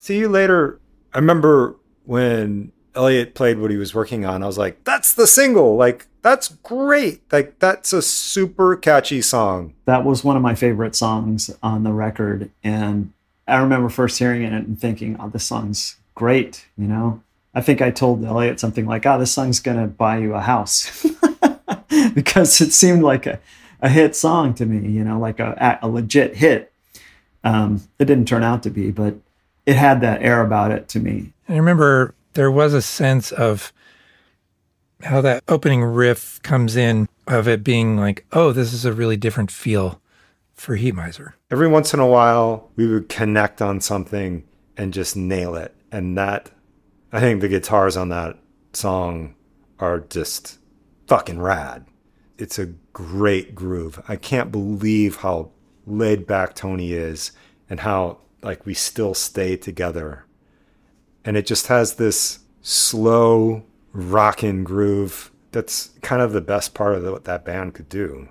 See You Later. I remember when Elliott played what he was working on, I was like, that's the single. Like, that's great. Like, that's a super catchy song. That was one of my favorite songs on the record. And I remember first hearing it and thinking, oh, this song's great. You know, I think I told Elliott something like, oh, this song's going to buy you a house because it seemed like a, a hit song to me, you know, like a, a legit hit. Um, it didn't turn out to be, but it had that air about it to me. I remember there was a sense of how that opening riff comes in of it being like, oh, this is a really different feel for Heatmiser. Every once in a while, we would connect on something and just nail it. And that, I think the guitars on that song are just fucking rad. It's a great groove. I can't believe how laid back Tony is and how like we still stay together. And it just has this slow rockin' groove that's kind of the best part of what that band could do.